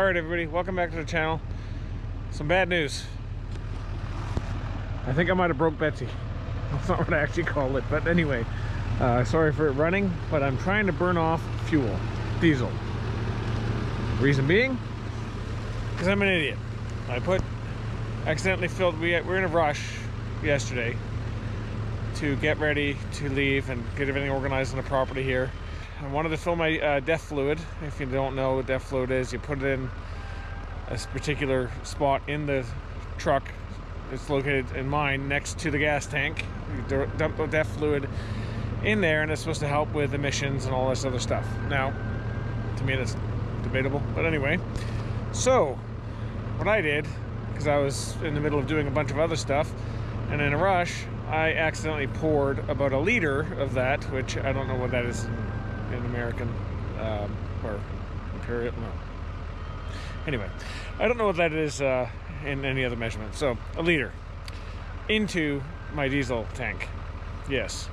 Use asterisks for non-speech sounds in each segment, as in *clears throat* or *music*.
All right, everybody, welcome back to the channel. Some bad news. I think I might have broke Betsy. *laughs* That's not what I actually called it, but anyway, uh, sorry for it running, but I'm trying to burn off fuel, diesel. Reason being, because I'm an idiot. I put, accidentally filled, we, we were in a rush yesterday to get ready to leave and get everything organized on the property here. I wanted to fill my uh, DEF fluid. If you don't know what DEF fluid is, you put it in a particular spot in the truck. It's located in mine next to the gas tank. You dump the DEF fluid in there and it's supposed to help with emissions and all this other stuff. Now, to me that's debatable, but anyway. So, what I did, because I was in the middle of doing a bunch of other stuff, and in a rush, I accidentally poured about a liter of that, which I don't know what that is American um, or imperial. No. Anyway, I don't know what that is uh, in any other measurement. So a liter into my diesel tank. Yes.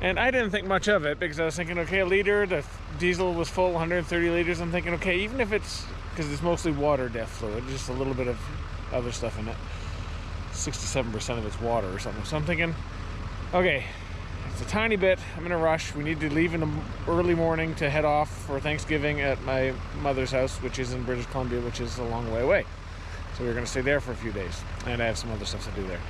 And I didn't think much of it because I was thinking, okay, a liter, the diesel was full, 130 liters. I'm thinking, okay, even if it's, because it's mostly water DEF fluid, just a little bit of other stuff in it. 67% of it's water or something. So I'm thinking, okay, it's a tiny bit. I'm in a rush. We need to leave in the early morning to head off for Thanksgiving at my mother's house, which is in British Columbia, which is a long way away. So we are going to stay there for a few days, and I have some other stuff to do there.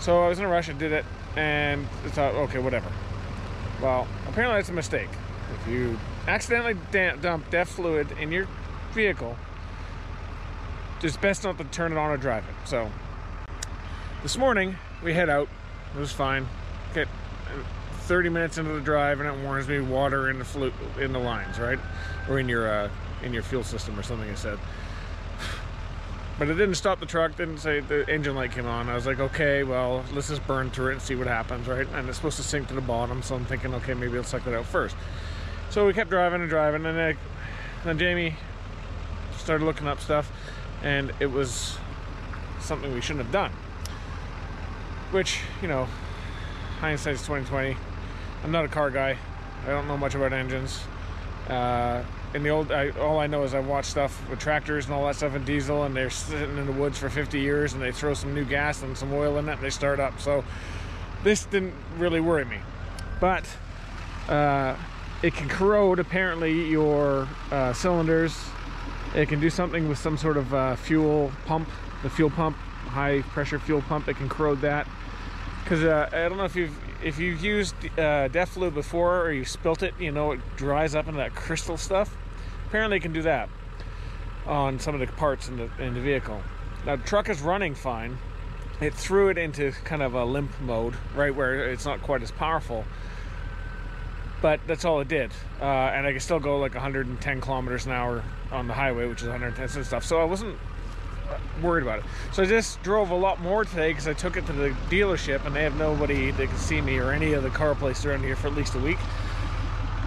So I was in a rush. I did it, and I thought, okay, whatever. Well, apparently it's a mistake. If you accidentally dump DEF fluid in your vehicle, it's best not to turn it on or drive it. So this morning we head out. It was fine 30 minutes into the drive and it warns me water in the flu in the lines, right? Or in your uh, in your fuel system or something. I said. But it didn't stop the truck. Didn't say the engine light came on. I was like, okay, well, let's just burn through it and see what happens, right? And it's supposed to sink to the bottom, so I'm thinking, okay, maybe I'll suck it out first. So we kept driving and driving, and then, then Jamie started looking up stuff, and it was something we shouldn't have done. Which, you know, hindsight's 2020. I'm not a car guy. I don't know much about engines. Uh, in the old, I, all I know is I watch stuff with tractors and all that stuff in diesel, and they're sitting in the woods for 50 years, and they throw some new gas and some oil in it, and they start up. So this didn't really worry me, but uh, it can corrode apparently your uh, cylinders. It can do something with some sort of uh, fuel pump, the fuel pump, high pressure fuel pump. It can corrode that because uh, I don't know if you've if you've used uh, before or you spilt it, you know it dries up into that crystal stuff. Apparently, it can do that on some of the parts in the in the vehicle. Now, the truck is running fine. It threw it into kind of a limp mode, right where it's not quite as powerful. But that's all it did, uh, and I can still go like 110 kilometers an hour on the highway, which is 110 and stuff. So I wasn't worried about it. So I just drove a lot more today because I took it to the dealership and they have nobody that can see me or any of the car place around here for at least a week.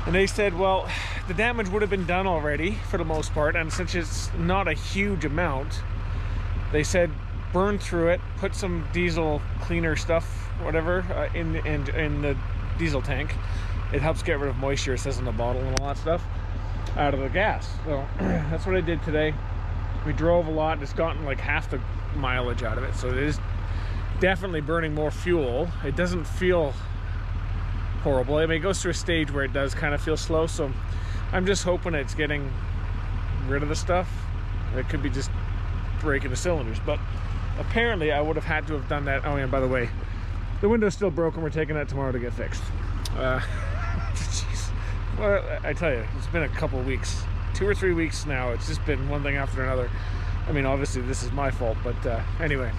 And they said, well, the damage would have been done already for the most part. And since it's not a huge amount, they said burn through it, put some diesel cleaner stuff, whatever, uh, in, in, in the diesel tank. It helps get rid of moisture, it says in the bottle and all that stuff, out of the gas. So *clears throat* that's what I did today we drove a lot it's gotten like half the mileage out of it so it is definitely burning more fuel. It doesn't feel horrible. I mean it goes through a stage where it does kind of feel slow so I'm just hoping it's getting rid of the stuff. It could be just breaking the cylinders but apparently I would have had to have done that. Oh yeah by the way the window's still broken. We're taking that tomorrow to get fixed. Uh, *laughs* jeez. Well I tell you it's been a couple weeks two or three weeks now. It's just been one thing after another. I mean, obviously this is my fault, but uh, anyway.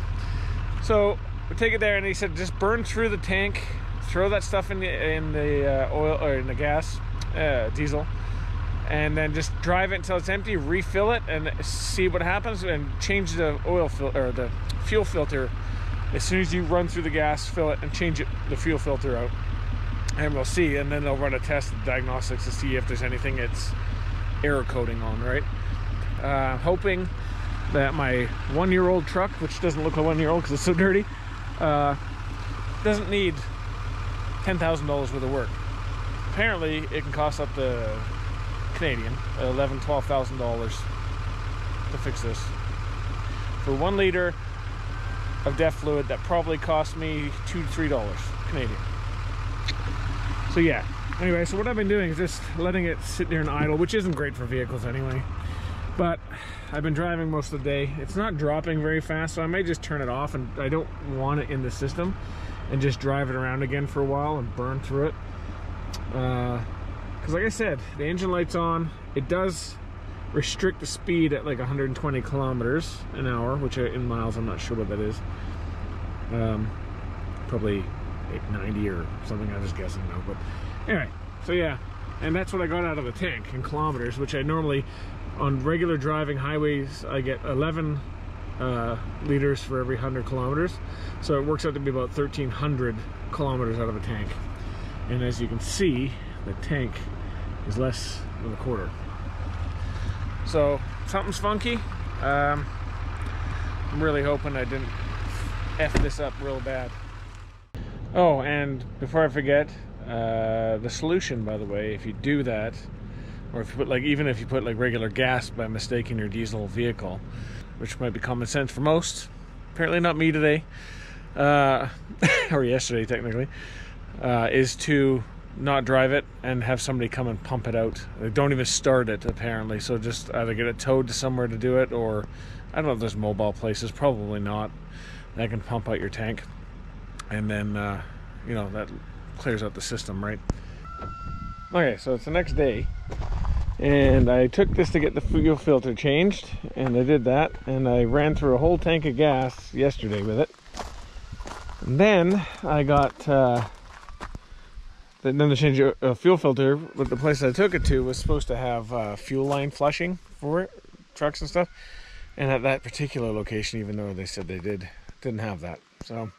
So we take it there, and he said just burn through the tank, throw that stuff in the in the uh, oil or in the gas, uh, diesel, and then just drive it until it's empty. Refill it and see what happens, and change the oil filter or the fuel filter as soon as you run through the gas, fill it, and change it the fuel filter out. And we'll see, and then they'll run a test diagnostics to see if there's anything it's air coating on, right? Uh, hoping that my one-year-old truck, which doesn't look like one-year-old because it's so dirty, uh, doesn't need $10,000 worth of work. Apparently, it can cost up to Canadian, eleven, twelve thousand dollars to fix this. For one liter of DEF fluid, that probably cost me two to three dollars Canadian. So yeah. Anyway, so what I've been doing is just letting it sit there and idle, which isn't great for vehicles anyway. But I've been driving most of the day. It's not dropping very fast, so I may just turn it off and I don't want it in the system and just drive it around again for a while and burn through it. Because uh, like I said, the engine light's on. It does restrict the speed at like 120 kilometers an hour, which in miles, I'm not sure what that is. Um, probably 90 or something, I'm just guessing now. But anyway, so yeah, and that's what I got out of the tank in kilometers, which I normally on regular driving highways I get 11 uh, liters for every 100 kilometers. So it works out to be about 1300 kilometers out of a tank. And as you can see the tank is less than a quarter. So something's funky. Um, I'm really hoping I didn't F this up real bad oh and before I forget uh, the solution by the way if you do that or if you put like even if you put like regular gas by mistake in your diesel vehicle which might be common sense for most apparently not me today uh, *laughs* or yesterday technically uh, is to not drive it and have somebody come and pump it out. They don't even start it apparently so just either get it towed to somewhere to do it or I don't know if there's mobile places probably not that can pump out your tank and then uh, you know that clears out the system right? Okay so it's the next day and I took this to get the fuel filter changed and I did that and I ran through a whole tank of gas yesterday with it. And then I got uh, then to change a fuel filter but the place I took it to was supposed to have uh, fuel line flushing for it, trucks and stuff. And at that particular location even though they said they did didn't have that so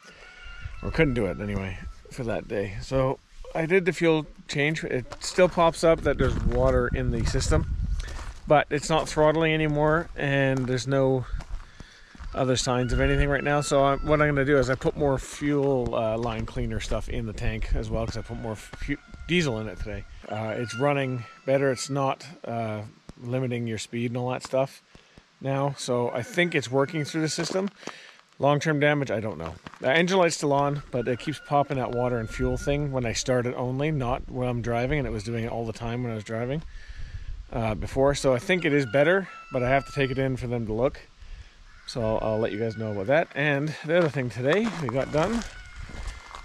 or couldn't do it anyway for that day so I did the fuel change. It still pops up that there's water in the system, but it's not throttling anymore, and there's no other signs of anything right now. So I, what I'm going to do is I put more fuel uh, line cleaner stuff in the tank as well because I put more diesel in it today. Uh, it's running better. It's not uh, limiting your speed and all that stuff now. So I think it's working through the system. Long-term damage, I don't know. The engine light's still on, but it keeps popping that water and fuel thing when I start it only, not when I'm driving, and it was doing it all the time when I was driving uh, before. So I think it is better, but I have to take it in for them to look. So I'll, I'll let you guys know about that. And the other thing today we got done,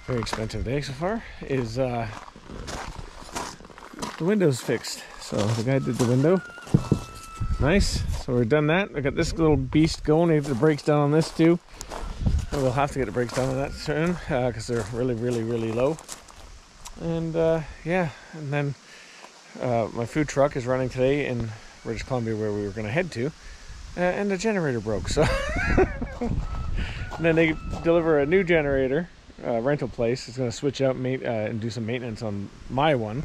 very expensive day so far, is uh, the windows fixed. So the guy did the window. Nice. So we're done that. I got this little beast going. I have the brakes down on this too. We'll have to get the brakes down on that soon because uh, they're really, really, really low. And uh, yeah, and then uh, my food truck is running today in British Columbia where we were going to head to, uh, and the generator broke. So *laughs* and then they deliver a new generator, uh, rental place. It's going to switch out uh, and do some maintenance on my one,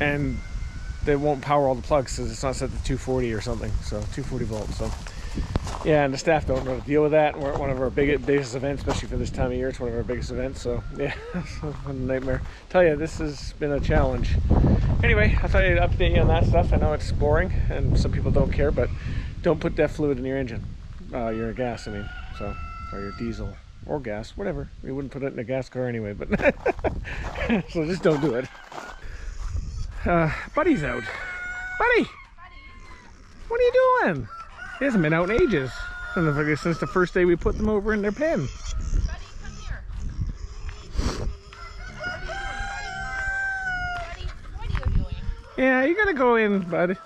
and they won't power all the plugs because it's not set to 240 or something. So 240 volts. So yeah, and the staff don't know how to deal with that. We're at one of our big, biggest events, especially for this time of year. It's one of our biggest events. So *laughs* yeah, it's a nightmare. Tell you, this has been a challenge. Anyway, I thought I'd update you on that stuff. I know it's boring and some people don't care, but don't put that fluid in your engine. Uh, your gas, I mean. So, or your diesel or gas, whatever. We wouldn't put it in a gas car anyway, but *laughs* so just don't do it. Uh, Buddy's out. Buddy! Buddy! What are you doing? He hasn't been out in ages. I don't know if Since the first day we put them over in their pen. Buddy, come here. What are you doing? Yeah, you gotta go in, bud.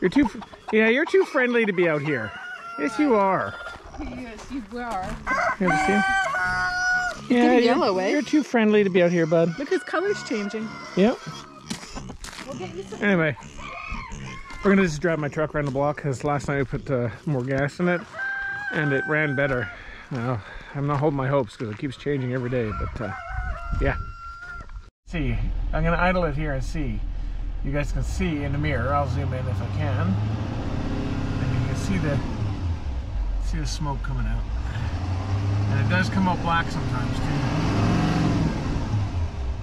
You're too, yeah, you're too friendly to be out here. Yes, you are. Yes, you are. You him? Yeah, you're, yellow, eh? You're too friendly to be out here, bud. Look, his color's changing. Yep. We'll get you some. Anyway, we're gonna just drive my truck around the block because last night I put uh, more gas in it and it ran better. Now, I'm not holding my hopes because it keeps changing every day, but uh, yeah. See, I'm gonna idle it here and see. You guys can see in the mirror. I'll zoom in if I can, and you can see the see the smoke coming out. And it does come out black sometimes too.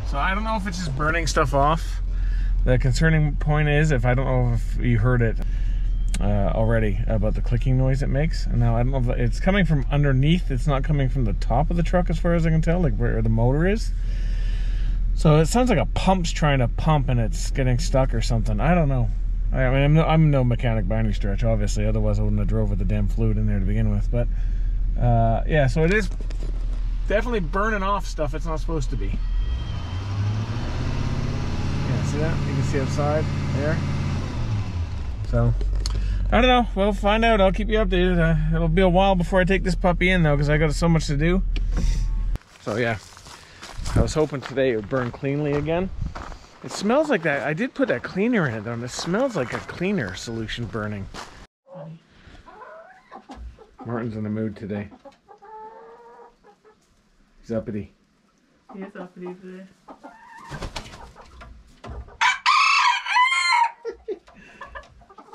So I don't know if it's just burning stuff off the concerning point is, if I don't know if you heard it uh, already about the clicking noise it makes. Now I don't know if it's coming from underneath. It's not coming from the top of the truck, as far as I can tell, like where the motor is. So it sounds like a pump's trying to pump and it's getting stuck or something. I don't know. I mean, I'm no, I'm no mechanic by any stretch, obviously. Otherwise, I wouldn't have drove with the damn fluid in there to begin with. But uh, yeah, so it is definitely burning off stuff it's not supposed to be. Yeah, see that? You can see outside there. So I don't know. We'll find out. I'll keep you updated. Uh, it'll be a while before I take this puppy in though, because I got so much to do. So yeah, I was hoping today it would burn cleanly again. It smells like that. I did put that cleaner in it though, and it smells like a cleaner solution burning. Martin's in the mood today. He's uppity. He is uppity today.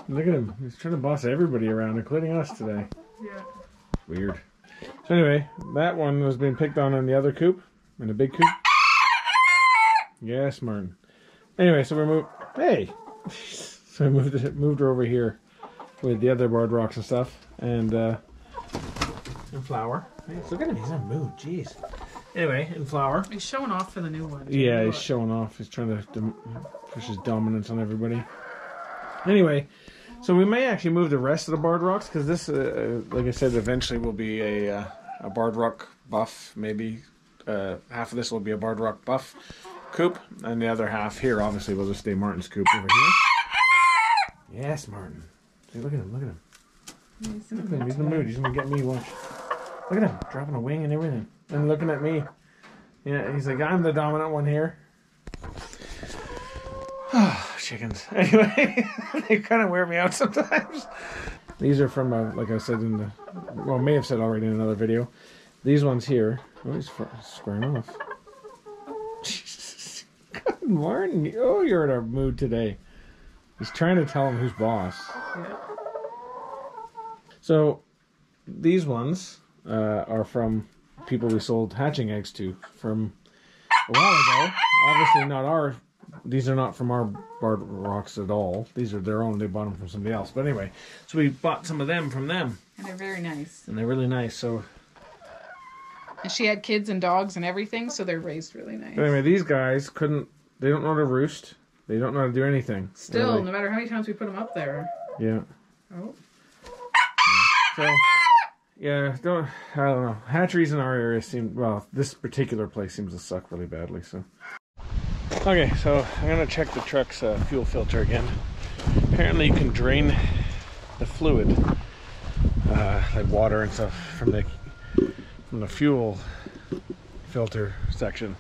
Look at him. He's trying to boss everybody around, including us today. Yeah. Weird. So anyway, that one was being picked on in the other coop, in the big coop. Yes, Martin. Anyway, so we moved. Hey, *laughs* so we moved it, moved her over here with the other barred rocks and stuff, and uh, and flour. Hey, look at him. He's in a mood. Jeez. Anyway, and flour. He's showing off for the new one. Yeah, he's showing off. He's trying to push his dominance on everybody. Anyway, so we may actually move the rest of the barred rocks because this, uh, like I said, eventually will be a uh, a barred rock buff. Maybe uh, half of this will be a barred rock buff coop, and the other half here, obviously, will just stay Martin's coop over here. Yes, Martin. See, look at him. Look at him. Look at him. He's in the mood. He's gonna get me. Watch. Look at him dropping a wing and everything, and looking at me. Yeah, he's like, I'm the dominant one here. Chickens. *laughs* Anyway, they kind of wear me out sometimes. These are from, uh, like I said in the, well, may have said already in another video. These ones here. Oh, he's squaring off. Jesus. *laughs* Good morning. Oh, you're in a mood today. He's trying to tell him who's boss. Yeah. So these ones uh, are from people we sold hatching eggs to from a while ago. Obviously, not our. These are not from our barred rocks at all. These are their own. They bought them from somebody else. But anyway, so we bought some of them from them, And they're very nice. and they're really nice. So And she had kids and dogs and everything, so they're raised really nice. but anyway, these guys couldn't. They don't know how to roost. They don't know how to do anything. Still, really. no matter how many times we put them up there. yeah. Oh. So, yeah, don't I don't know. Hatcheries in our area seem well. This particular place seems to suck really badly. So, okay, so I'm gonna check the truck's uh, fuel filter again. Apparently, you can drain the fluid, uh, like water and stuff, from the from the fuel filter section.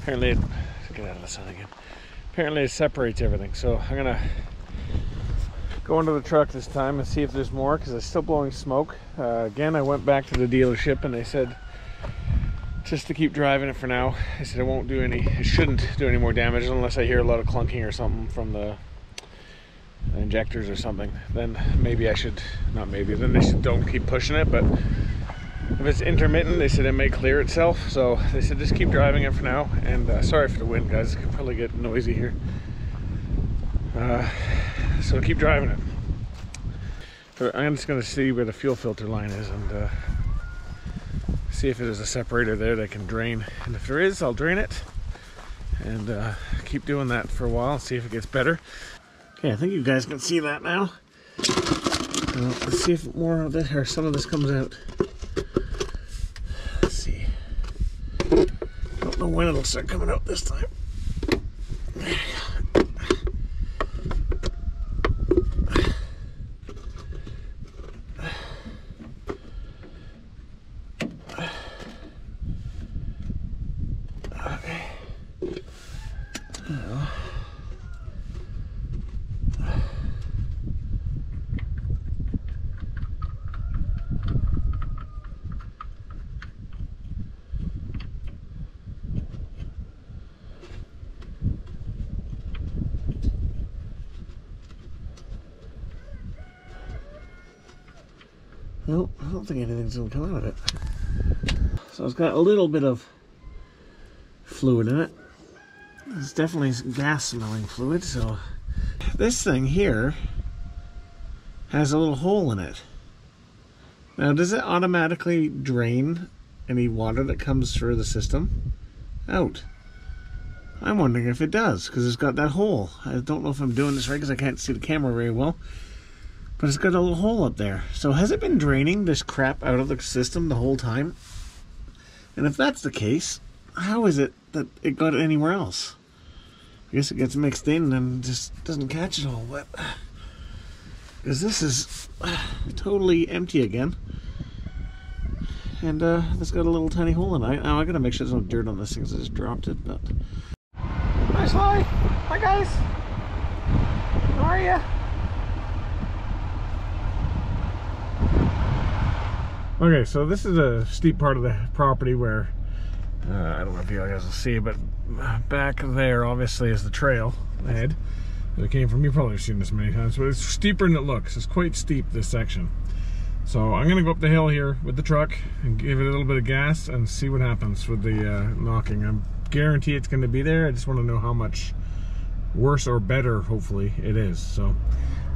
Apparently, it, get out of the sun again. Apparently, it separates everything. So I'm gonna go into the truck this time and see if there's more because it's still blowing smoke. Uh, again, I went back to the dealership and they said just to keep driving it for now. They said it won't do any, it shouldn't do any more damage unless I hear a lot of clunking or something from the injectors or something. Then maybe I should, not maybe, then they should don't keep pushing it. But if it's intermittent, they said it may clear itself. So they said just keep driving it for now. And uh, sorry for the wind, guys. It could probably get noisy here. Uh, so keep driving it. I'm just going to see where the fuel filter line is and uh, see if there's a separator there that can drain. And if there is, I'll drain it and uh, keep doing that for a while and see if it gets better. Okay, I think you guys can see that now. Uh, let's see if more of this or some of this comes out. Let's see. Don't know when it'll start coming out this time. Okay. Well. Nope, I don't think anything's gonna come out of it. So it's got a little bit of fluid in it. It's definitely gas smelling fluid, so this thing here has a little hole in it. Now, does it automatically drain any water that comes through the system out? I'm wondering if it does, because it's got that hole. I don't know if I'm doing this right, because I can't see the camera very well. But it's got a little hole up there. So has it been draining this crap out of the system the whole time? And if that's the case, how is it that it got anywhere else? I guess it gets mixed in and just doesn't catch it all but... *sighs* Because this is *sighs* totally empty again. And uh, it's got a little tiny hole in it. Now I gotta make sure there's no dirt on this thing because I just dropped it. But Hi Sly! Hi guys! How are you? Okay, so this is a steep part of the property where uh, I don't know if you guys will see, but back there obviously is the trail ahead that it came from. You've probably seen this many times, but it's steeper than it looks. It's quite steep, this section. So I'm gonna go up the hill here with the truck and give it a little bit of gas and see what happens with the uh, knocking. I guarantee it's gonna be there. I just wanna know how much worse or better, hopefully, it is. So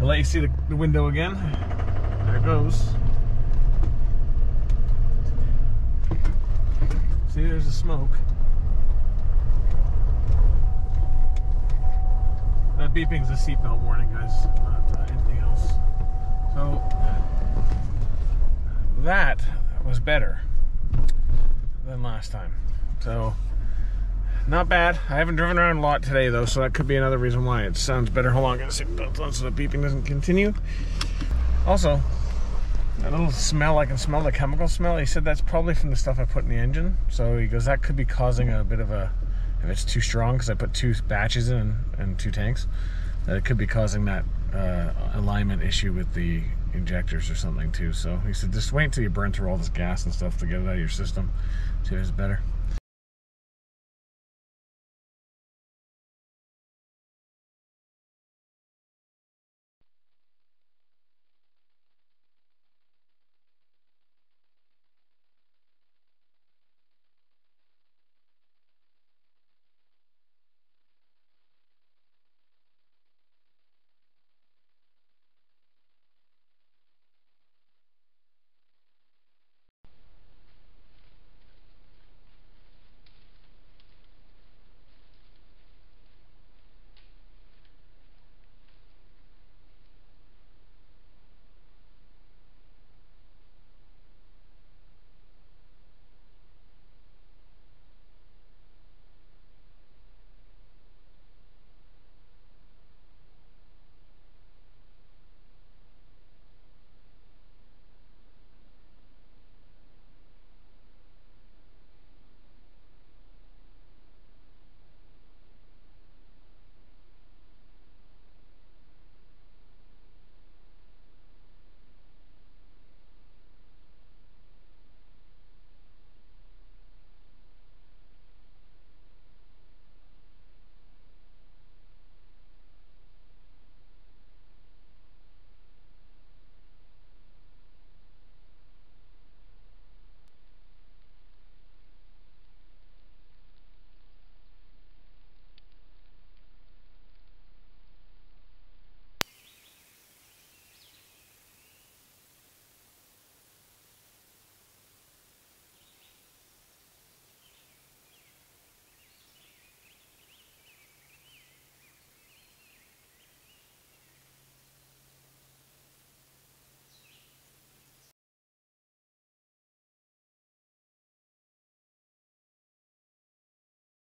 I'll let you see the, the window again. There it goes. See, there's the smoke. That beeping is a seatbelt warning, guys, not uh, anything else. So, that was better than last time. So, not bad. I haven't driven around a lot today, though, so that could be another reason why it sounds better. Hold on, get the seatbelt on so the beeping doesn't continue. Also, that little smell, I can smell the chemical smell. He said that's probably from the stuff I put in the engine. So he goes, that could be causing a bit of a, if it's too strong, because I put two batches in and, and, two tanks, that it could be causing that uh, alignment issue with the injectors or something too. So he said, just wait until you burn through all this gas and stuff to get it out of your system. See if it's better.